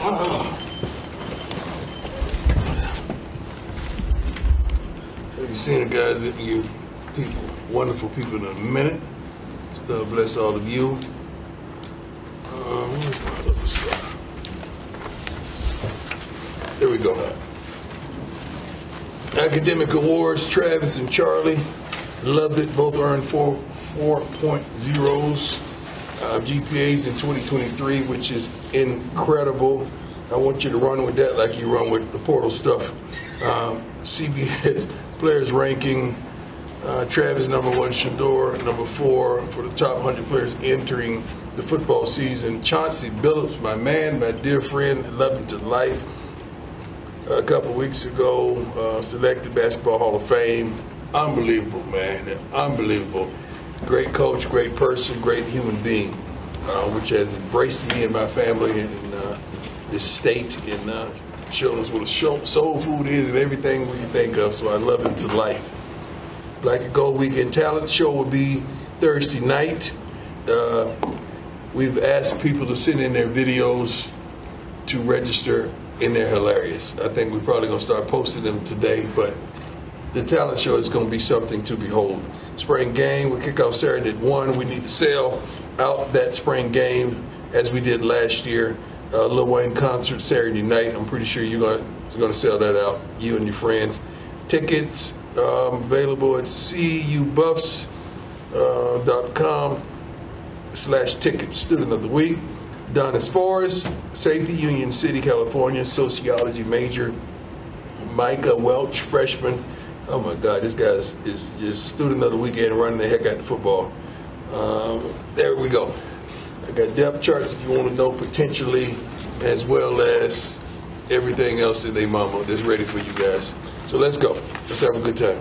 Have you seen the guys that you people, wonderful people in a minute? God bless all of you. Uh? There we go. Academic awards, Travis and Charlie. Loved it. Both earned four 4.0s uh, GPAs in 2023, which is incredible. I want you to run with that like you run with the portal stuff. Um, CBS players ranking. Uh, Travis number one, Shedeur number four for the top 100 players entering the football season. Chauncey Billups, my man, my dear friend, love him to life. A couple weeks ago, uh, selected Basketball Hall of Fame. Unbelievable, man. Unbelievable. Great coach, great person, great human being, uh, which has embraced me and my family in uh, this state and uh, us what a show, soul food is and everything we can think of. So I love him to life. Black and Gold Weekend Talent Show will be Thursday night. Uh, we've asked people to send in their videos to register, and they're hilarious. I think we're probably going to start posting them today, but the talent show is going to be something to behold. Spring game, we kick off Saturday at 1. We need to sell out that spring game as we did last year. Uh, Lil Wayne concert Saturday night. I'm pretty sure you're going to, sell that out, you and your friends. Tickets um, available at cubuffs.com slash tickets. Student of the week, Donis Forrest, Safety, Union City, California, sociology major. Micah Welch, freshman. Oh my God, this guy is, is just student of the weekend running the heck out of football. Um, there we go. I got depth charts if you want to know potentially, as well as everything else that they mama that's ready for you guys. So let's go. Let's have a good time.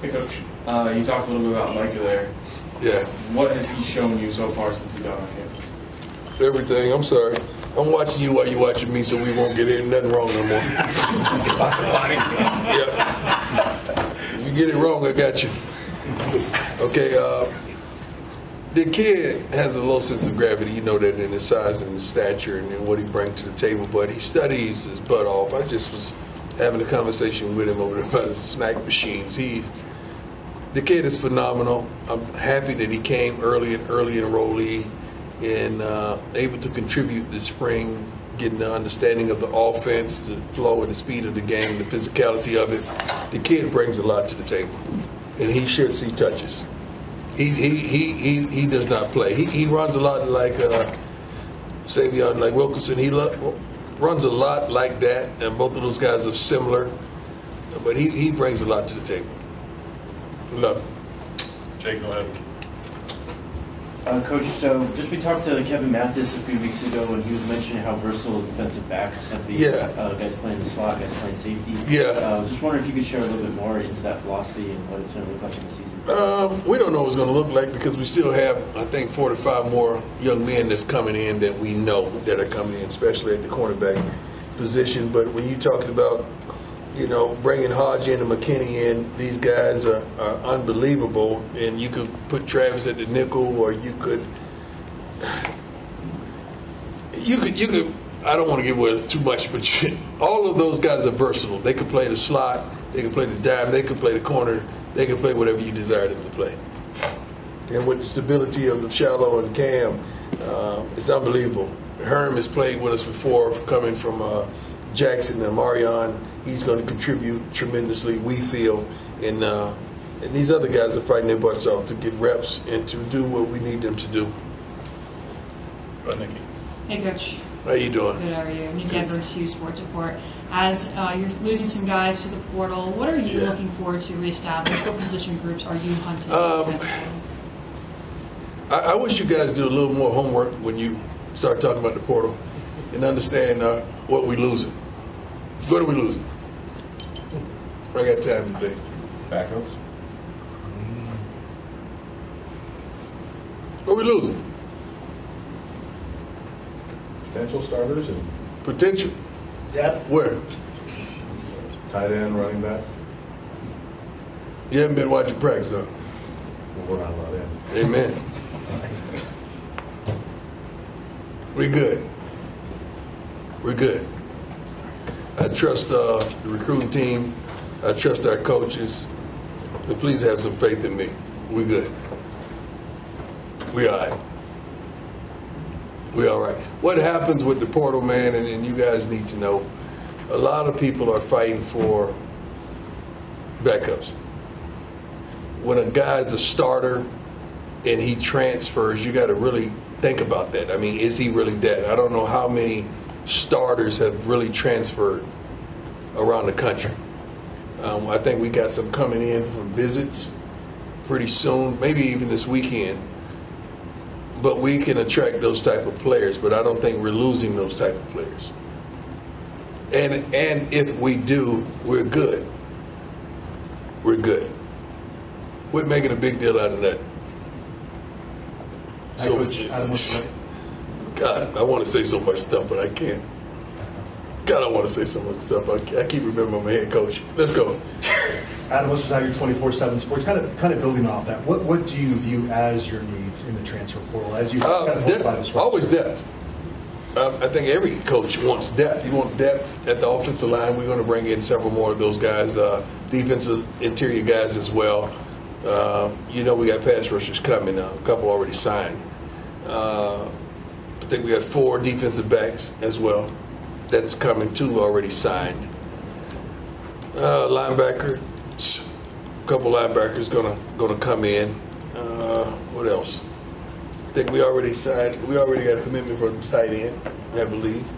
Hey, Coach. Uh, you talked a little bit about Micah there. Yeah, What has he shown you so far since he got on campus? everything. I'm sorry. I'm watching you while you're watching me, so we won't get in nothing wrong no more. get it wrong, I got you. Okay. Uh, the kid has a low sense of gravity. You know that in his size and his stature and in what he brings to the table. But he studies his butt off. I just was having a conversation with him over there about his snack machines. He, the kid is phenomenal. I'm happy that he came early and early enrollee and uh, able to contribute this spring, getting the understanding of the offense, the flow and the speed of the game, the physicality of it. The kid brings a lot to the table, and he should see touches. He he he he, he does not play. He, he runs a lot like uh, Savion, like Wilkinson. He lo- runs a lot like that, and both of those guys are similar. But he, he brings a lot to the table. Love. Jake, go ahead. Uh, Coach, so just we talked to Kevin Mathis a few weeks ago, and he was mentioning how versatile defensive backs have been. Yeah. Uh, guys playing the slot, guys playing safety. Yeah. Uh, just wondering if you could share a little bit more into that philosophy and what it's going to look like in the season. Um, we don't know what it's going to look like because we still have, I think, four to five more young men that's coming in that we know that are coming in, especially at the cornerback position. But when you're talking about, you know, bringing Hodge in and McKinney in, these guys are, are unbelievable. And you could put Travis at the nickel, or you could, you could, you could. I don't want to give away too much, but you, all of those guys are versatile. They can play the slot, they can play the dime, they can play the corner, they can play whatever you desire them to play. And with the stability of the Shilo and Cam, uh, it's unbelievable. Herm has played with us before, coming from uh, Jackson and Marion. He's going to contribute tremendously, we feel. And, uh, and these other guys are fighting their butts off to get reps and to do what we need them to do. Go ahead, Nikki. Hey, Coach. How you doing? Good, how are you? Nick Edwards, Hughes Sports Report. As uh, you're losing some guys to the portal, what are you Yeah. looking forward to reestablish? What position groups are you hunting? Um, I, I wish you guys do a little more homework when you start talking about the portal and understand uh, what we're losing. What are we losing? I got time today. Backups. What are we losing? Potential starters and Potential. Depth. Where? tight end, running back. You haven't been watching practice, though. Well, we're not allowed in. Amen. we good. We're good. I trust uh, the recruiting team. I trust our coaches. So please have some faith in me. We good. We all right. We all right. What happens with the portal, man, and, and you guys need to know, a lot of people are fighting for backups. When a guy's a starter and he transfers, you got to really think about that. I mean, is he really that? I don't know how many starters have really transferred around the country. Um, I think we got some coming in from visits pretty soon, maybe even this weekend. But we can attract those type of players, but I don't think we're losing those type of players. And and if we do, we're good. We're good. We're making a big deal out of that. Hi, Coach. Adam Wilson. God, I want to say so much stuff, but I can't. God, I want to say so much stuff. I, I keep remembering my head coach. Let's go. Adam Wilson, Tiger 24/7 Sports. Kind of, kind of building off that. What, what do you view as your needs in the transfer portal as you Uh, kind of fortify this roster? always depth. Um, I think every coach wants depth. You want depth at the offensive line. We're going to bring in several more of those guys, uh, defensive interior guys as well. Uh, you know, we got pass rushers coming. Uh, a couple already signed. I think we got four defensive backs as well. That's coming. too, already signed. Uh, linebacker, a couple linebackers gonna gonna come in. Uh, what else? I think we already signed. We already got a commitment from tight end, I believe.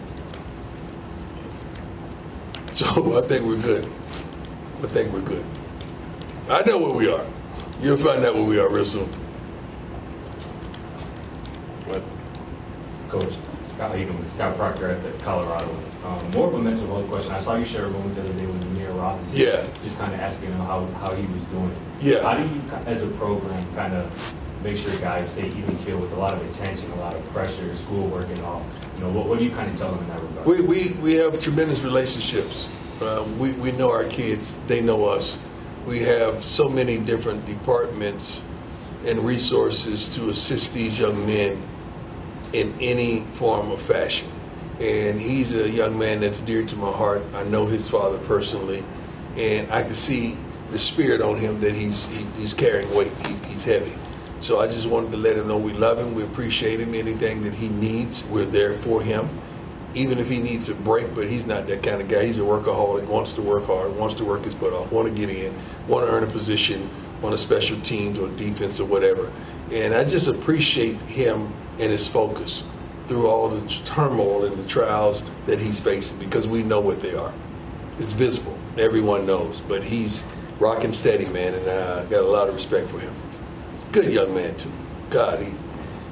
So I think we're good. I think we're good. I know where we are. You'll find out where we are real soon. What? Coach Scott, you? Scott Proctor at the Colorado. Um, more of a mental health question. I saw you share a moment the other day with Amir Robinson. Yeah. Just kind of asking him how, how he was doing. Yeah. How do you, as a program, kind of make sure guys stay even keel with a lot of attention, a lot of pressure, schoolwork and all? You know, what, what do you kind of tell them in that regard? We, we, we have tremendous relationships. Uh, we, we know our kids, they know us. We have so many different departments and resources to assist these young men in any form or fashion. And he's a young man that's dear to my heart. I know his father personally, and I can see the spirit on him that he's he, he's carrying weight. He's, he's heavy. So I just wanted to let him know we love him, we appreciate him. Anything that he needs, we're there for him. Even if he needs a break, but he's not that kind of guy. He's a workaholic, wants to work hard, wants to work his butt off, want to get in, want to earn a position on a special teams or defense or whatever. And I just appreciate him and his focus through all the turmoil and the trials that he's facing because we know what they are. It's visible. Everyone knows. But he's rocking steady, man, and I got a lot of respect for him. He's a good young man, too. God, he,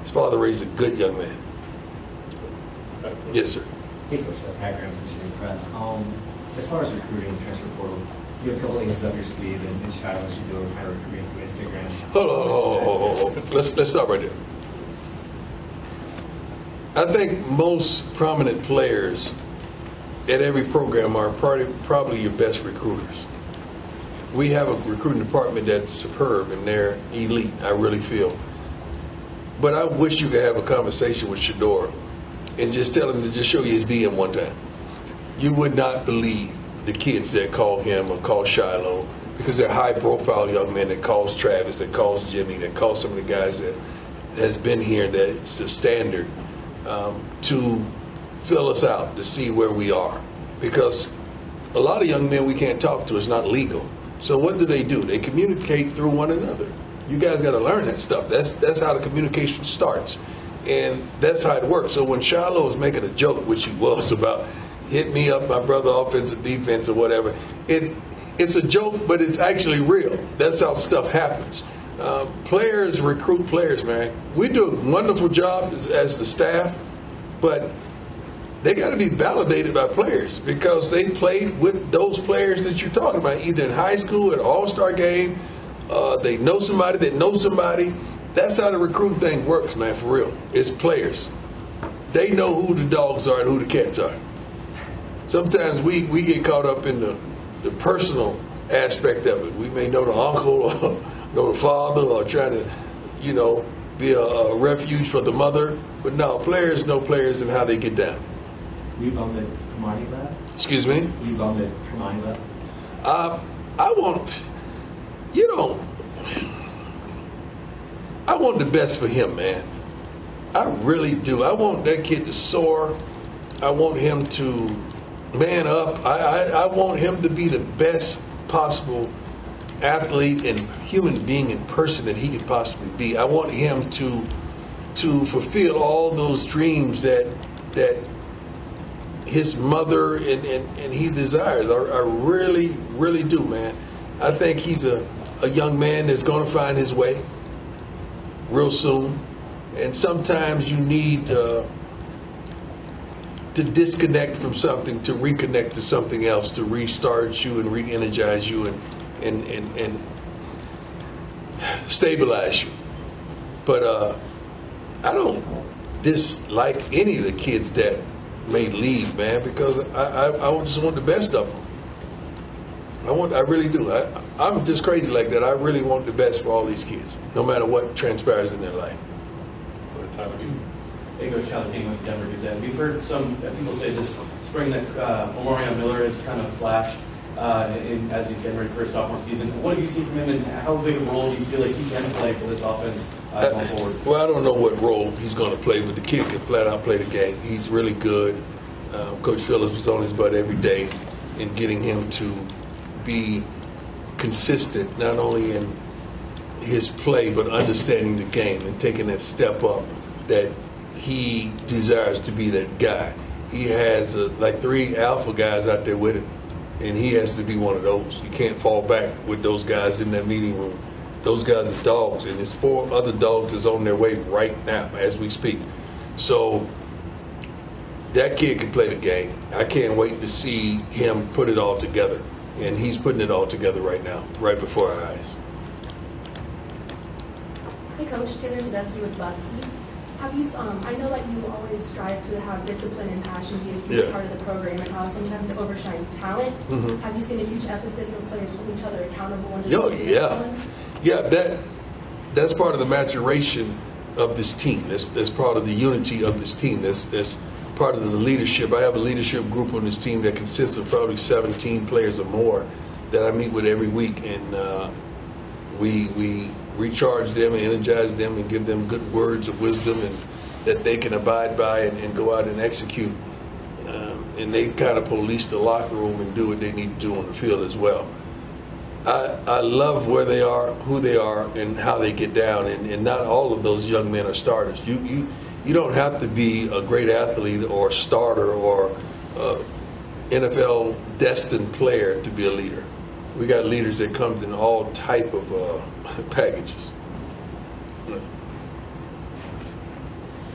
his father raised a good young man. Yes, sir. Hey, Coach, Pat Graham, Associated Press. Um, as far as recruiting, transfer portal, you have a couple things up your sleeve and, and outs you do kind of recruiting through Instagram. Hold on, hold on, hold on, hold on. Let's, let's stop right there. I think most prominent players at every program are probably, your best recruiters. We have a recruiting department that's superb and they're elite, I really feel. But I wish you could have a conversation with Shedeur and just tell him to just show you his DM one time. You would not believe the kids that call him or call Shilo because they're high profile young men that calls Travis, that calls Jimmy, that calls some of the guys that has been here that it's the standard um, to fill us out to see where we are. Because a lot of young men we can't talk to it's not legal. So what do they do? They communicate through one another. You guys got to learn that stuff. That's that's how the communication starts. And that's how it works. So when Shilo was making a joke which he was about hit me up my brother offensive defense or whatever it it's a joke but it's actually real. That's how stuff happens um, players recruit players man we do a wonderful job as, as the staff but they got to be validated by players because they played with those players that you're talking about, either in high school at an all-star game. Uh, they know somebody that knows somebody. That's how the recruiting thing works, man. For real, it's players. They know who the dogs are and who the cats are. Sometimes we, we get caught up in the, the personal aspect of it. We may know the uncle or know the father or trying to, you know, be a, a refuge for the mother. But no, players know players and how they get down. You bummed that Cormani left? Excuse me? You bummed that Cormani left? Uh, I want, you know, I want the best for him, man. I really do. I want that kid to soar. I want him to man up. I, I, I want him to be the best possible athlete and human being and person that he could possibly be. I want him to to fulfill all those dreams that that his mother and, and, and he desires. I, I really, really do, man. I think he's a, a young man that's going to find his way real soon. And sometimes you need uh, to disconnect from something to reconnect to something else, to restart you and re energize you and, and, and, and stabilize you. But uh, I don't dislike any of the kids that may leave, man, because I, I, I just want the best of them. I want, I really do. I, I'm just crazy like that. I really want the best for all these kids, no matter what transpires in their life. Go Tyler. Hey, Coach Sean King with Denver Gazette. We've heard some uh, people say this spring that uh, Omarion Miller has kind of flashed uh, in, as he's getting ready for his sophomore season. What have you seen from him, and how big a role do you feel like he can play for this offense uh, going forward? Well, I don't know what role he's going to play, but the kid can flat out play the game. He's really good. Um, Coach Phillips was on his butt every day in getting him to be consistent, not only in his play, but understanding the game and taking that step up that he desires to be that guy. He has uh, like three alpha guys out there with him, and he has to be one of those. You can't fall back with those guys in that meeting room. Those guys are dogs, and there's four other dogs that's on their way right now as we speak. So that kid can play the game. I can't wait to see him put it all together, and he's putting it all together right now, right before our eyes. Hey, Coach Taylor Zadesky with Busby. Have you, um, I know that you always strive to have discipline and passion be a huge Yeah. part of the program and how sometimes it overshines talent. Mhm. Have you seen a huge emphasis on players holding each other accountable Yo, yeah, yeah. That that's part of the maturation of this team. That's that's part of the unity of this team. That's that's part of the leadership. I have a leadership group on this team that consists of probably 17 players or more that I meet with every week, and uh, we we recharge them and energize them and give them good words of wisdom and that they can abide by and, and go out and execute. Um, and they kind of police the locker room and do what they need to do on the field as well. I, I love where they are, who they are, and how they get down. And, and not all of those young men are starters. You, you, you don't have to be a great athlete or starter or NFL destined player to be a leader. We got leaders that comes in all type of uh, packages.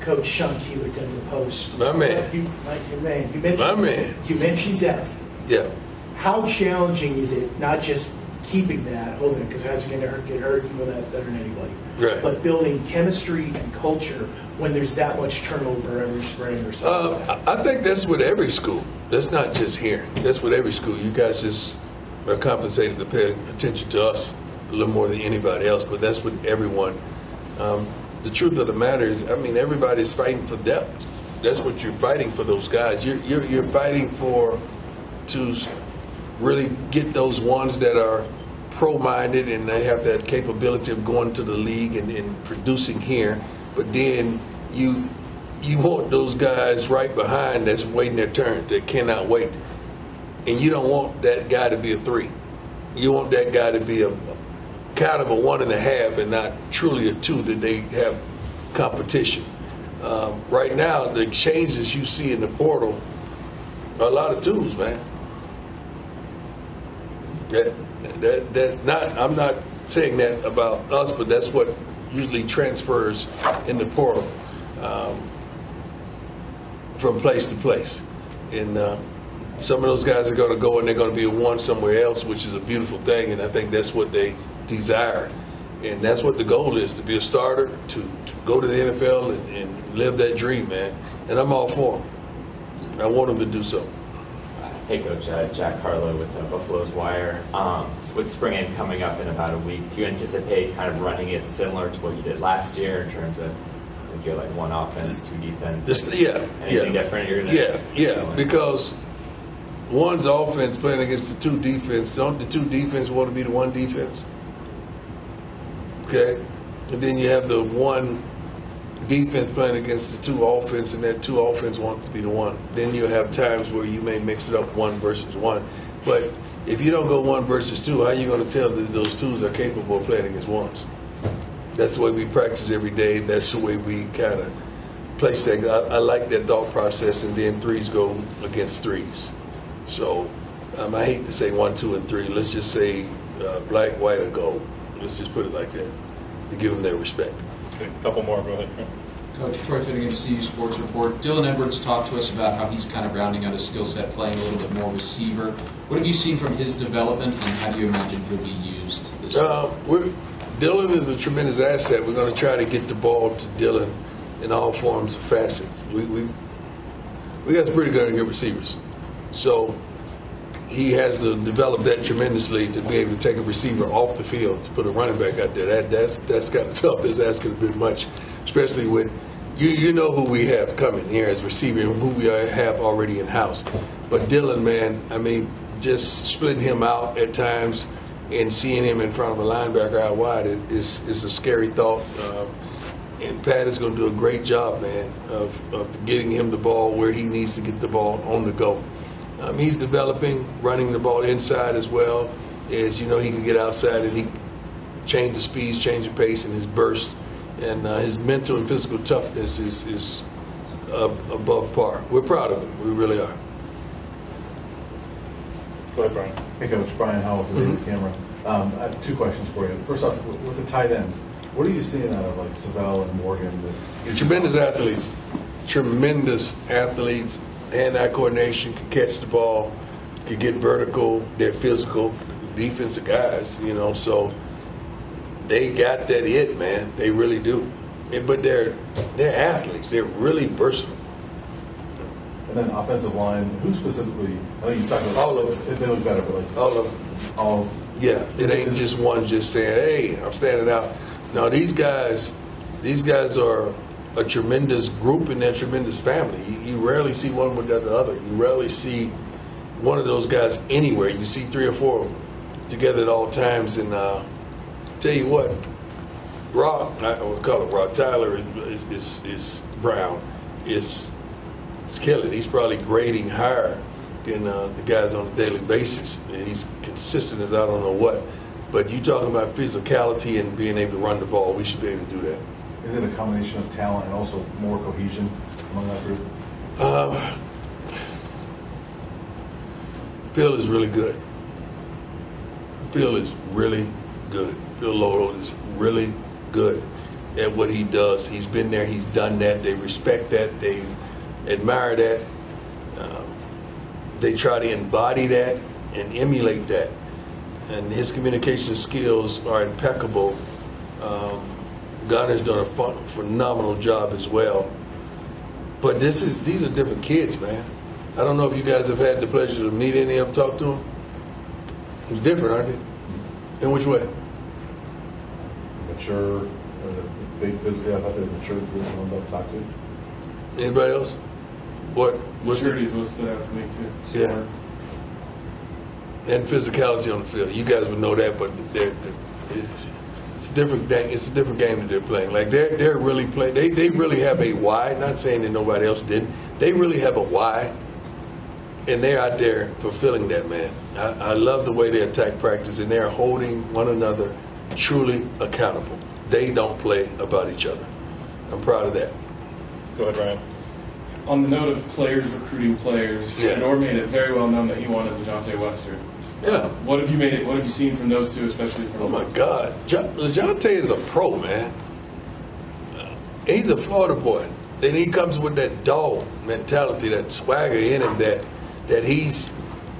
Coach Sean Keeler, Denver Post. My man. You, like your man. You mentioned, My man. You mentioned depth. Yeah. How challenging is it, not just keeping that, holding it, because as you're going to hurt, get hurt, you know that better than anybody. Right. But building chemistry and culture when there's that much turnover every spring or something. like? Uh, I I think that's with every school. That's not just here. That's with every school. You guys just are compensated to pay attention to us a little more than anybody else, but that's with everyone. Um, the truth of the matter is, I mean, everybody's fighting for depth. That's what you're fighting for. Those guys. You're you're, you're fighting for to really get those ones that are pro-minded and they have that capability of going to the league and, and producing here. But then you you want those guys right behind that's waiting their turn that cannot wait, and you don't want that guy to be a three. You want that guy to be a kind of a one and a half and not truly a two that they have competition. Um, right now, the changes you see in the portal are a lot of twos, man. That, that, that's not, I'm not saying that about us, but that's what usually transfers in the portal um, from place to place. And uh, some of those guys are going to go and they're going to be a one somewhere else, which is a beautiful thing. And I think that's what they desire. And that's what the goal is to be a starter, to, to go to the NFL and, and live that dream, man. And I'm all for them. I want them to do so. Hey, Coach. Uh, Jack Harlow with the Buffalo's Wire. Um, with spring game coming up in about a week, do you anticipate kind of running it similar to what you did last year in terms of Like you're like one offense, two defense. Just, yeah, Anything yeah. different? You're gonna Yeah, yeah, because one's offense playing against the two defense. Don't the two defense want to be the one defense? Okay, and then you have the one defense playing against the two offense, and that two offense want to be the one. Then you have times where you may mix it up one versus one. But if you don't go one versus two, how are you going to tell that those twos are capable of playing against ones? That's the way we practice every day. That's the way we kind of place that. I, I like that thought process, and then threes go against threes. So um, I hate to say one, two, and three. Let's just say uh, black, white, or gold. Let's just put it like that to give them their respect. Okay, Couple more, go ahead. Coach Troy Finnegan, CU Sports Report. Dylan Edwards talked to us about how he's kind of rounding out his skill set, playing a little bit more receiver. What have you seen from his development, and how do you imagine he'll be used this year? Uh, we're, Dylan is a tremendous asset. We're going to try to get the ball to Dylan in all forms and facets. We we we got some pretty good good receivers, so he has to develop that tremendously to be able to take a receiver off the field to put a running back out there. That that's that's kind of tough. That's asking a bit much, especially with you. You know who we have coming here as receiver and who we have already in house. But Dylan, man, I mean, just splitting him out at times and seeing him in front of a linebacker out wide is is, is a scary thought. Um, and Pat is going to do a great job, man, of, of getting him the ball where he needs to get the ball on the go. Um, he's developing, running the ball inside as well as you know he can get outside and he change the speeds, change the pace, and his burst, and uh, his mental and physical toughness is is uh, above par. We're proud of him. We really are. Go ahead, Brian. Hey, Coach, Brian Howell, with the camera. Um, I have two questions for you. First off, with with the tight ends, what are you seeing out of like Savell and Morgan? that- Tremendous athletes, tremendous athletes, hand-eye coordination, can catch the ball, can get vertical. They're physical, defensive guys, you know. So they got that it, man. They really do. And- But they're they're athletes. They're really versatile. And then offensive line, who specifically, I know you talked about. All of them. They look better, but like, All of them. all, Yeah, it ain't just one just saying, "Hey, I'm standing out." No, these guys, these guys are a tremendous group and a tremendous family. You, you rarely see one without the other. You rarely see one of those guys anywhere. You see three or four of them together at all times. And uh, tell you what, Rock, I would call him Rock Tyler, is is, is Brown, is is killing. He's probably grading higher than uh, the guys on a daily basis. He's consistent as I don't know what. But you talking about physicality and being able to run the ball, we should be able to do that. Is it a combination of talent and also more cohesion among that group? Uh, Phil is really good. Phil is really good. Phil Loadholt is really good at what he does. He's been there. He's done that. They respect that. They admire that. Um, they try to embody that and emulate that. And his communication skills are impeccable. Um, Gunner's done a ph- phenomenal job as well. But this is these are different kids, man. I don't know if you guys have had the pleasure to meet any of them, talk to them. It's different, aren't they? In which way? Mature, uh, big physically athletic, mature group, the ones I've talked to. Anybody else? What? What's the- Maturity is what stood out to me too. Yeah. And physicality on the field. You guys would know that, but they're, they're, it's, it's a different thing. It's a different game that they're playing. Like they're they're really playing. They they really have a why. Not saying that nobody else did. They really have a why, and they're out there fulfilling that man. I, I love the way they attack practice, and they're holding one another truly accountable. They don't play about each other. I'm proud of that. Go ahead, Brian. On the note of players recruiting players, Yeah. Shedeur made it very well known that he wanted LaJohntay Wester. Yeah. What have you made? What have you seen from those two, especially from? Oh my God, Jo- LaJohntay is a pro, man. He's a Florida boy, and he comes with that dog mentality, that swagger in him that that he's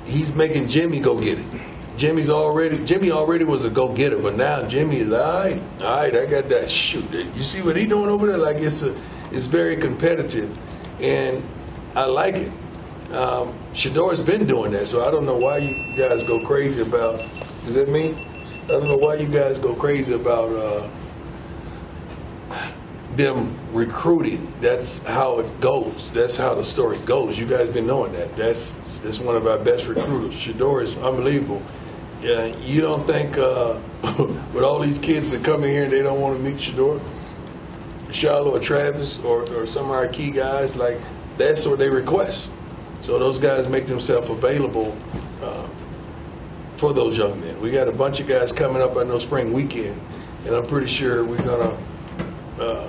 he's making Jimmy go get it. Jimmy's already Jimmy already was a go getter, but now Jimmy is all right. All right, I got that shoot. You see what he doing over there? Like it's a it's very competitive, and I like it. Um, Shedeur's been doing that, so I don't know why you guys go crazy about. Does that mean? I don't know why you guys go crazy about uh, them recruiting. That's how it goes. That's how the story goes. You guys been knowing that. That's that's one of our best recruiters. Shedeur is unbelievable. Yeah, you don't think uh, with all these kids that come in here and they don't want to meet Shedeur, Shilo or Travis or, or some of our key guys, like that's what they request. So those guys make themselves available uh, for those young men. We got a bunch of guys coming up. I know spring weekend, and I'm pretty sure we're gonna uh,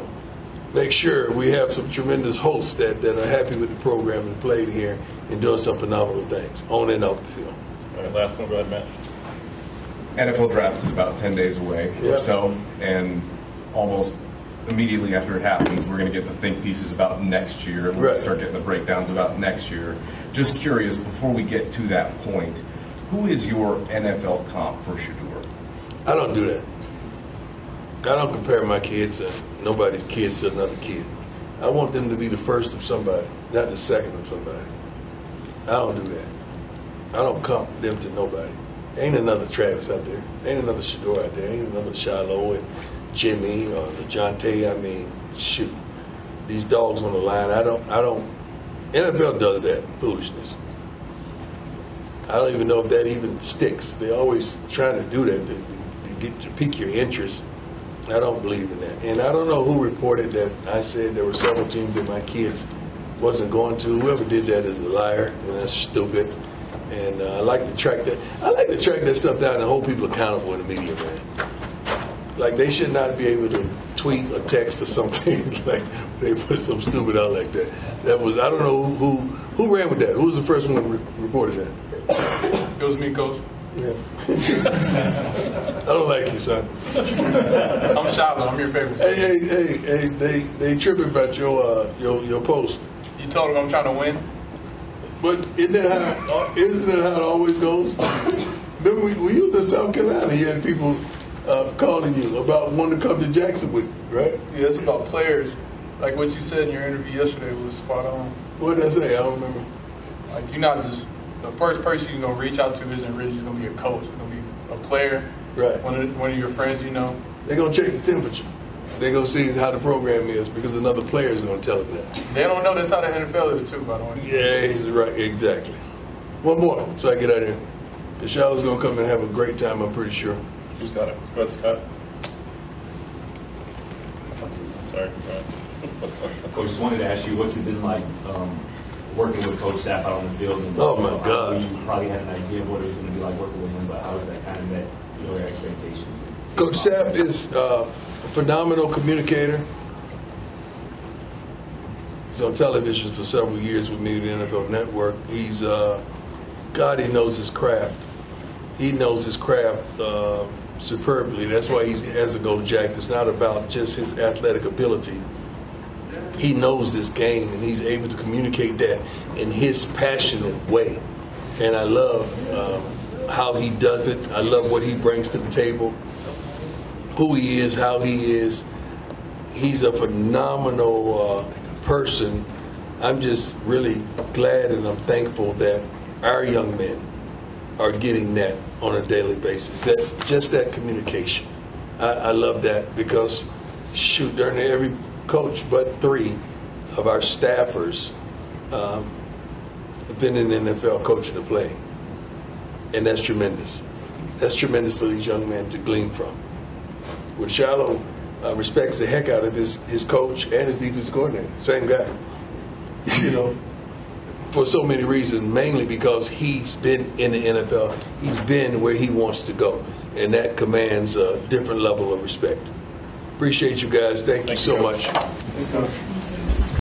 make sure we have some tremendous hosts that, that are happy with the program and played here and doing some phenomenal things on and off the field. All right, last one, go ahead, Matt. NFL draft is about 10 days away Yep. or so, and almost immediately after it happens, we're going to get the think pieces about next year. We're going to start getting the breakdowns about next year. Just curious, before we get to that point, who is your NFL comp for Shedeur? I don't do that. I don't compare my kids to nobody's kids to another kid. I want them to be the first of somebody, not the second of somebody. I don't do that. I don't comp them to nobody. Ain't another Travis out there. Ain't another Shedeur out there. Ain't another Shilo and Jimmy or Jonte. I mean, shoot. These dogs on the line. I don't. I don't. NFL does that foolishness. I don't even know if that even sticks. They're always trying to do that to, to get to pique your interest. I don't believe in that. And I don't know who reported that I said there were several teams that my kids wasn't going to. Whoever did that is a liar, and that's stupid. And uh, I like to track that. I like to track that stuff down and hold people accountable in the media, man. Like they should not be able to tweet or text or something like they put some stupid out like that. That was I don't know who who ran with that. Who was the first one re- reported that? It was me, coach. Yeah. I don't like you, son. I'm Shilo. I'm your favorite. Hey, hey, hey, hey! They they tripping about your uh, your your post. You told them I'm trying to win. But isn't that how isn't that how it always goes? Remember we, we was in South Carolina. You had people uh, calling you about wanting to come to Jackson with you, right? Yeah, it's about players. Like what you said in your interview yesterday was spot on. What did I say? I don't remember. Like you're not just the first person you're gonna reach out to isn't really just gonna be a coach. It's gonna be a player. Right. One of one of your friends you know. They're gonna check the temperature. They're gonna see how the program is because another player is gonna tell them that. They don't know that's how the NFL is too, by the way. Yeah, he's right. Exactly. One more, so I get out of here. The show's gonna come and have a great time. I'm pretty sure. Who's got it? Go ahead, Scott. Sorry. Go ahead. Coach, just wanted to ask you, what's it been like um, working with Coach Sapp out on the field? And, Oh, my you know, God. You probably had an idea of what it was going to be like working with him, but how has that kind of met you know, your expectations? Coach Sapp is uh, a phenomenal communicator. He's on television for several years with me, at the NFL Network. He's, uh, God, he knows his craft. He knows his craft uh, superbly. That's why he has a gold jacket. It's not about just his athletic ability. He knows this game, and he's able to communicate that in his passionate way. And I love um, how he does it. I love what he brings to the table who he is, how he is. He's a phenomenal uh, person. I'm just really glad and I'm thankful that our young men are getting that on a daily basis. That just that communication. I, I love that because shoot, during every coach but three of our staffers um, have been in the NFL coaching the play, and that's tremendous. That's tremendous for these young men to glean from with Shilo uh, respects the heck out of his, his coach and his defensive coordinator. Same guy. you know, for so many reasons, mainly because he's been in the NFL. He's been where he wants to go. And that commands a different level of respect. Appreciate you guys. Thank, you so much. Coach.